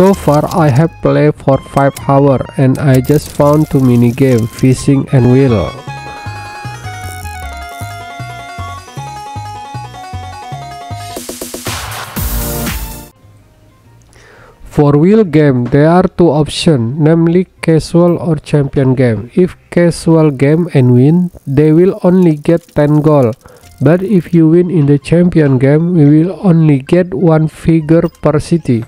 So far I have played for 5 hours and I just found two minigame fishing and wheel. For wheel game, there are two options, namely casual or champion game. If casual game and win, they will only get 10 gold. But if you win in the champion game, we will only get one figure per city.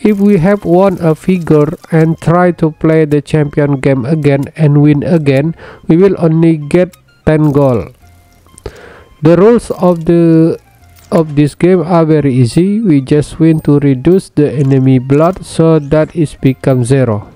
If we have won a figure and try to play the champion game again and win again, we will only get 10 gold. The rules of the of this game are very easy we just win to reduce the enemy blood so that it becomes zero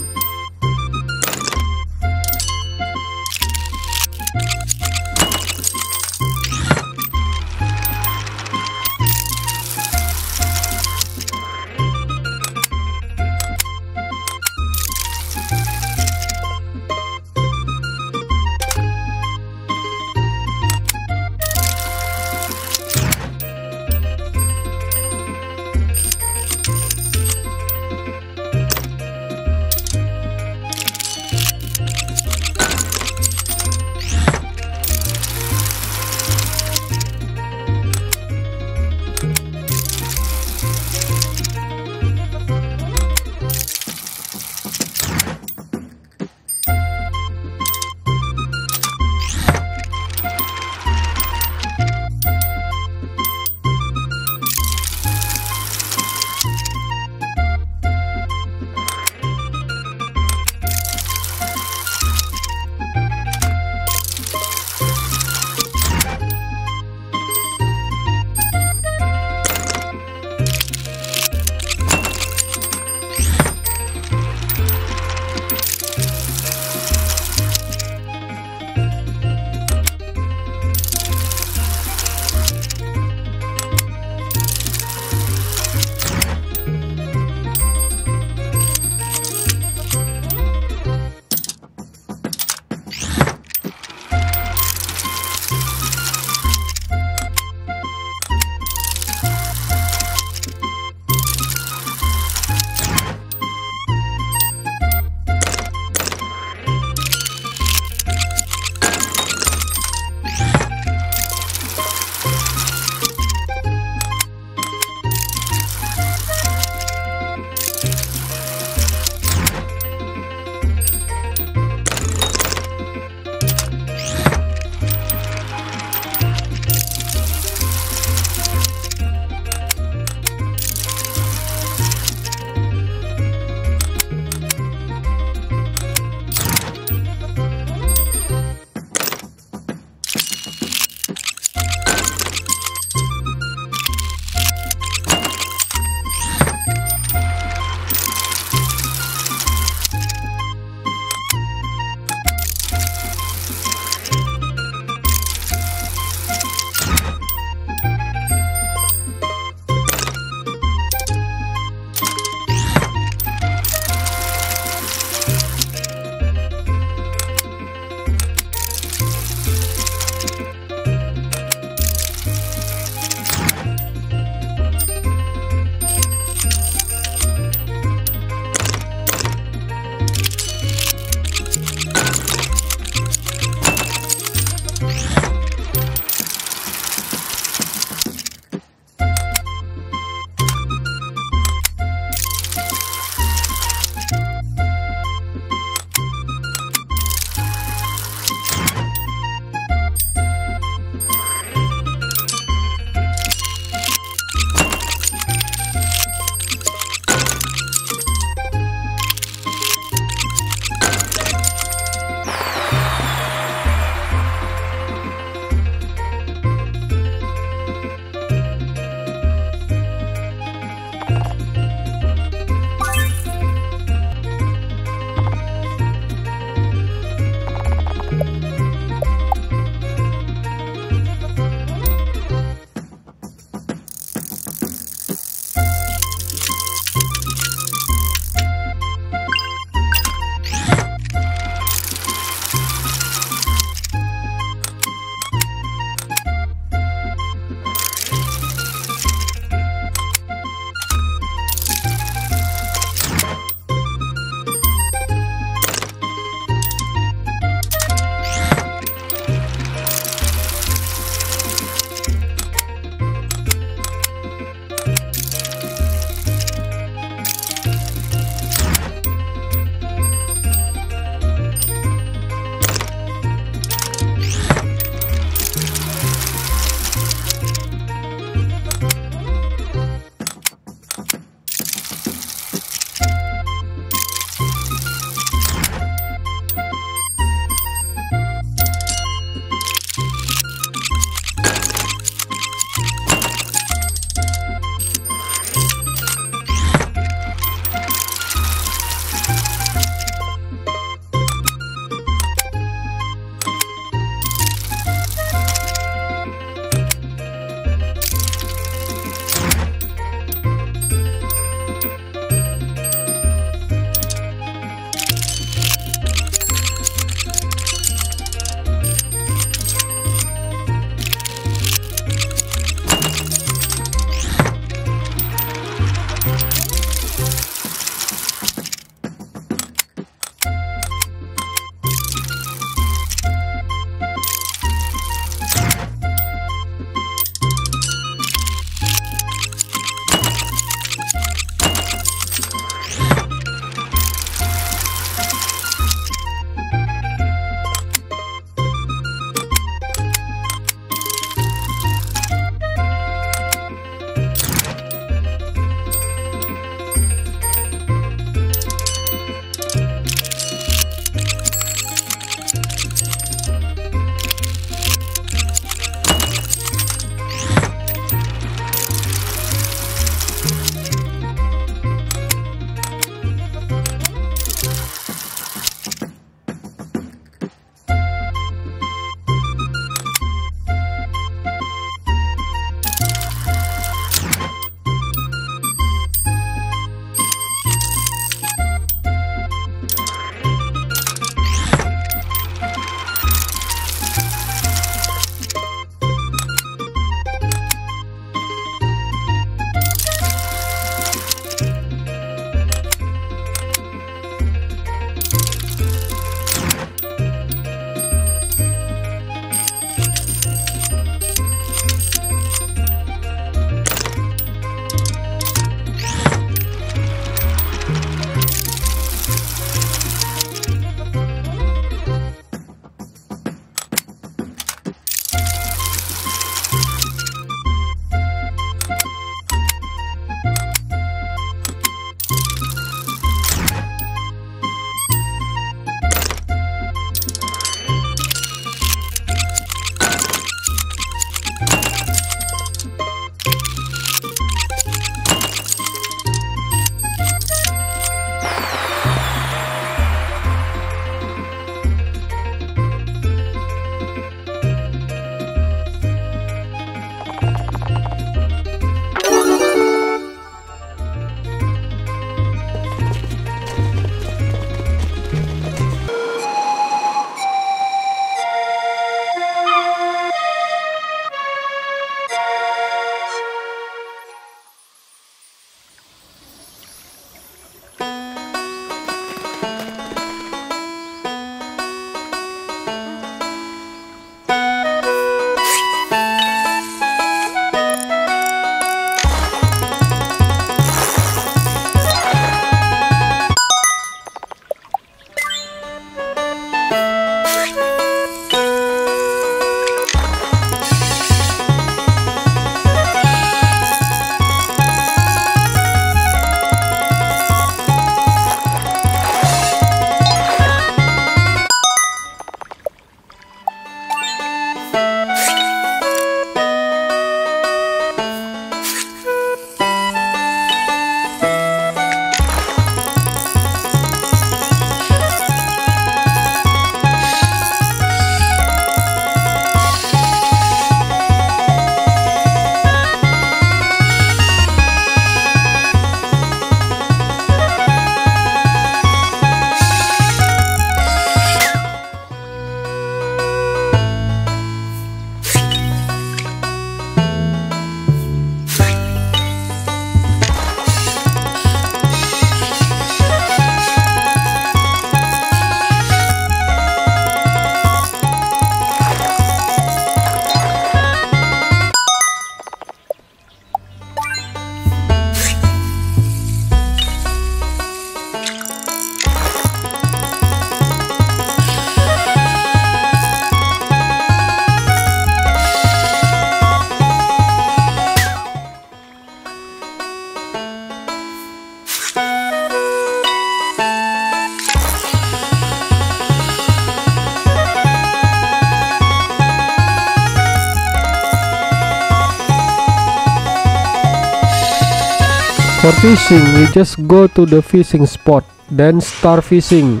For fishing, we just go to the fishing spot, then start fishing.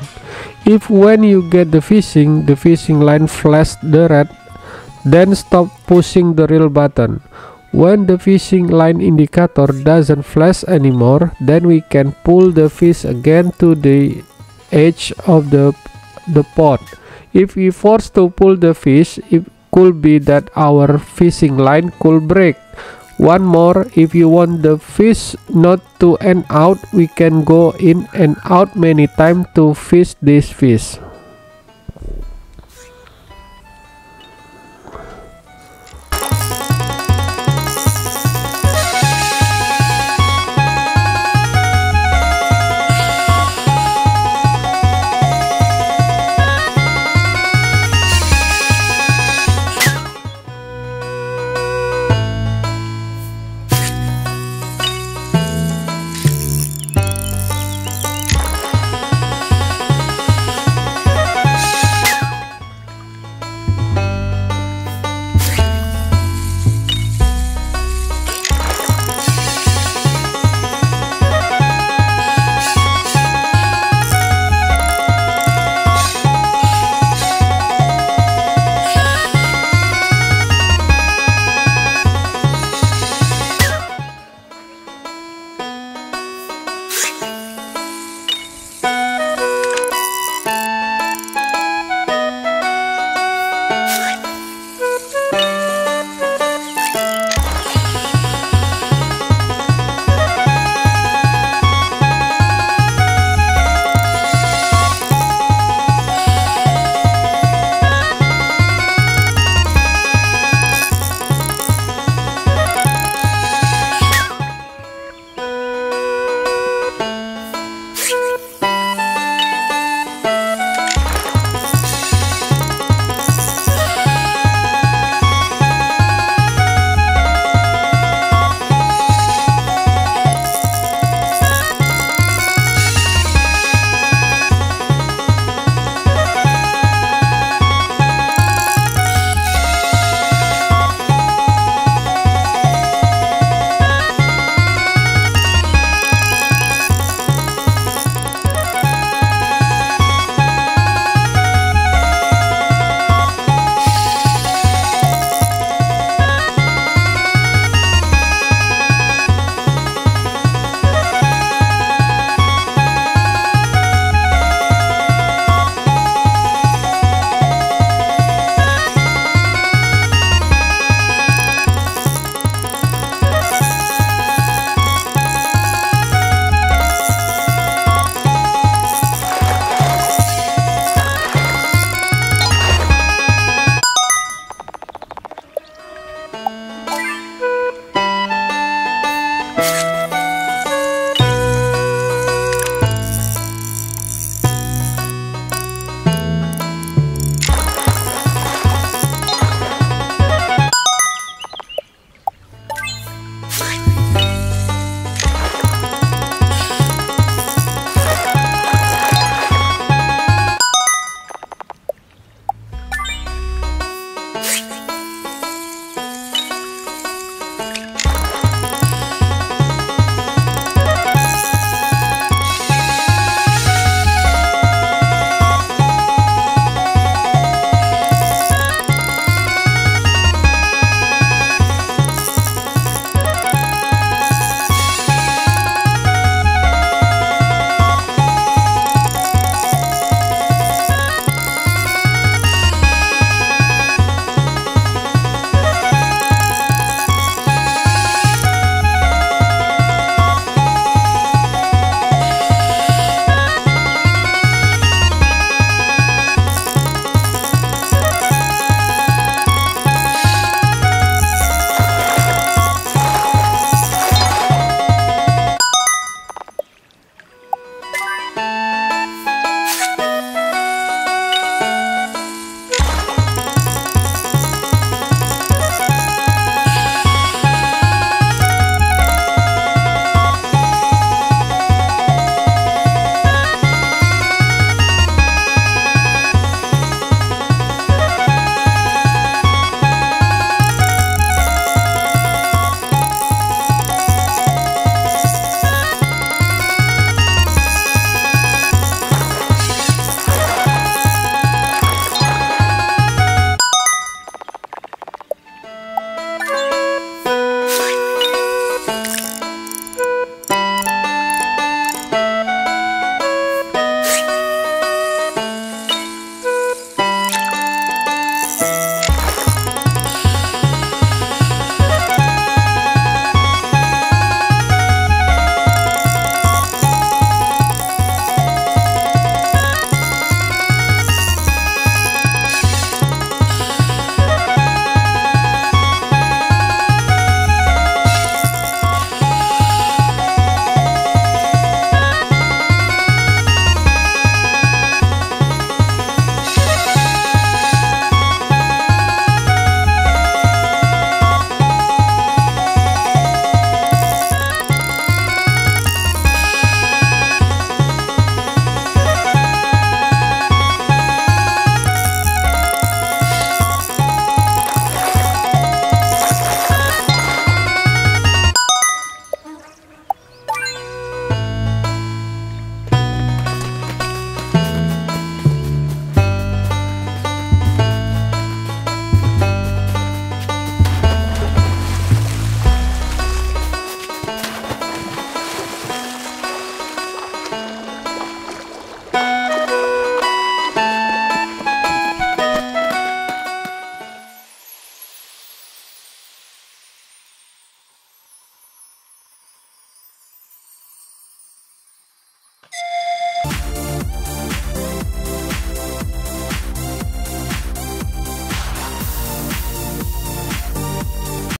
If when you get the fishing, the fishing line flashes the red, then stop pushing the reel button. When the fishing line indicator doesn't flash anymore, then we can pull the fish again to the edge of the, the pot. If we force to pull the fish, it could be that our fishing line could break. One more, if you want the fish not to end out, we can go in and out many times to fish this fish.